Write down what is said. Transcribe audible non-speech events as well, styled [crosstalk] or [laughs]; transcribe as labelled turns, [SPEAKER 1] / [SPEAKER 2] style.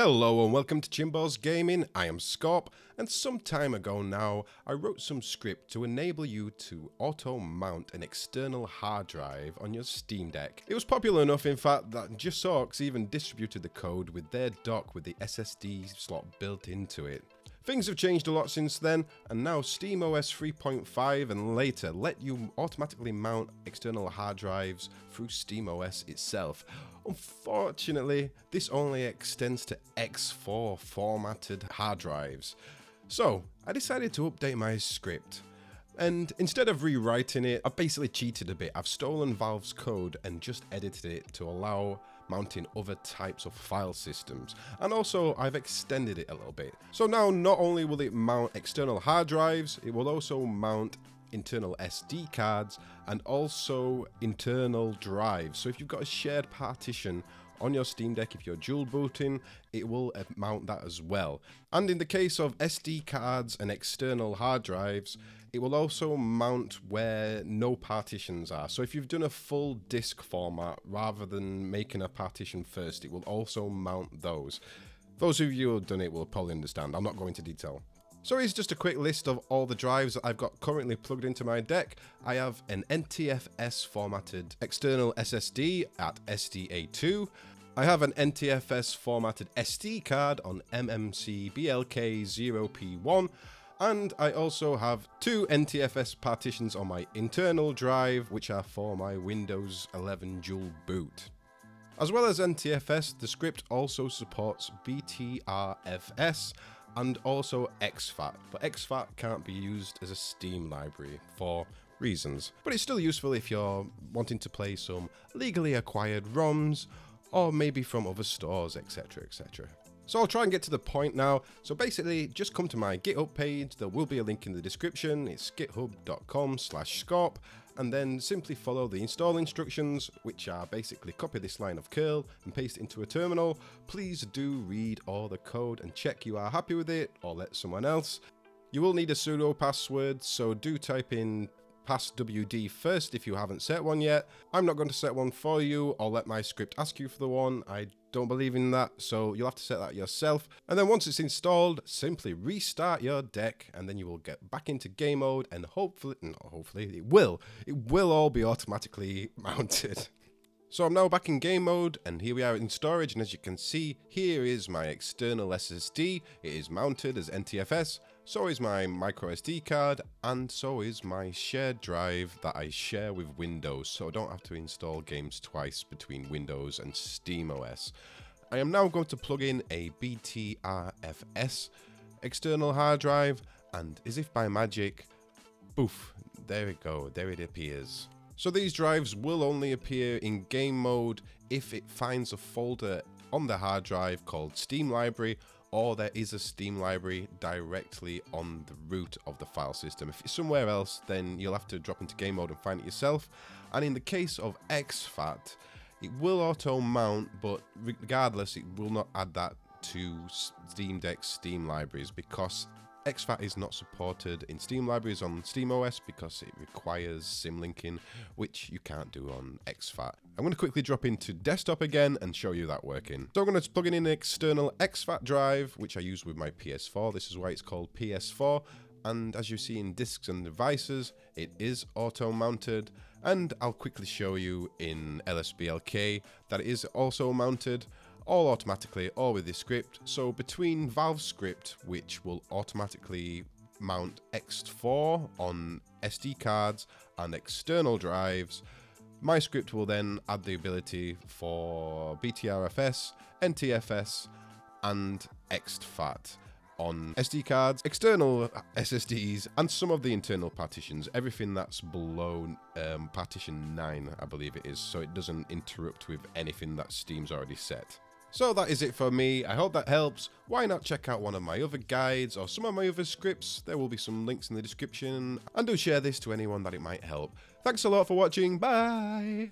[SPEAKER 1] Hello and welcome to Chinballs Gaming, I am Scawp, and some time ago now, I wrote some script to enable you to auto-mount an external hard drive on your Steam Deck. It was popular enough in fact that JSAUX even distributed the code with their dock with the SSD slot built into it. Things have changed a lot since then, and now SteamOS 3.5 and later let you automatically mount external hard drives through SteamOS itself. Unfortunately, this only extends to ext4 formatted hard drives. So, I decided to update my script. And instead of rewriting it, I've basically cheated a bit. I've stolen Valve's code and just edited it to allow mounting other types of file systems. And also I've extended it a little bit. So now not only will it mount external hard drives, it will also mount internal SD cards and also internal drives. So if you've got a shared partition on your Steam Deck, if you're dual booting, it will mount that as well. And in the case of SD cards and external hard drives, it will also mount where no partitions are. So if you've done a full disk format rather than making a partition first, it will also mount those. Those of you who have done it will probably understand. I'm not going into detail. So here's just a quick list of all the drives that I've got currently plugged into my deck. I have an NTFS formatted external SSD at SDA2. I have an NTFS formatted SD card on MMC BLK0P1 and I also have two NTFS partitions on my internal drive which are for my Windows 11 dual boot. As well as NTFS, the script also supports BTRFS and also exFAT, but exFAT can't be used as a Steam library for reasons, but it's still useful if you're wanting to play some legally acquired ROMs or maybe from other stores, etc, etc. So I'll try and get to the point now. So basically, just come to my GitHub page. There will be a link in the description. It's github.com slash scawp. And then simply follow the install instructions, which are basically copy this line of curl and paste it into a terminal. Please do read all the code and check you are happy with it or let someone else. You will need a sudo password, so do type in passwd first if you haven't set one yet. I'm not going to set one for you or let my script ask you for the one. I don't believe in that, so you'll have to set that yourself. And then once it's installed, simply restart your deck and then you will get back into game mode and hopefully, no, hopefully, it will. It will all be automatically [laughs] mounted. So I'm now back in game mode and here we are in storage and as you can see here is my external SSD, it is mounted as NTFS, so is my micro SD card and so is my shared drive that I share with Windows so I don't have to install games twice between Windows and SteamOS. I am now going to plug in a BTRFS external hard drive and as if by magic, poof, there it go, there it appears. So these drives will only appear in game mode if it finds a folder on the hard drive called Steam Library or there is a Steam library directly on the root of the file system. If it's somewhere else, then you'll have to drop into game mode and find it yourself. And in the case of exFAT, it will auto mount, but regardless, it will not add that to Steam Deck's Steam libraries because exFAT is not supported in Steam libraries on SteamOS because it requires symlinking, which you can't do on exFAT. I'm going to quickly drop into desktop again and show you that working. So I'm going to plug in an external exFAT drive, which I use with my PS4. This is why it's called PS4. And as you see in disks and devices, it is auto-mounted. And I'll quickly show you in LSBLK that it is also mounted all automatically, all with this script. So between Valve script, which will automatically mount ext4 on SD cards and external drives, my script will then add the ability for BTRFS, NTFS, and exFAT on SD cards, external SSDs, and some of the internal partitions, everything that's below um, partition 9, I believe it is, so it doesn't interrupt with anything that Steam's already set. So that is it for me, I hope that helps. Why not check out one of my other guides or some of my other scripts, there will be some links in the description, and do share this to anyone that it might help. Thanks a lot for watching, bye!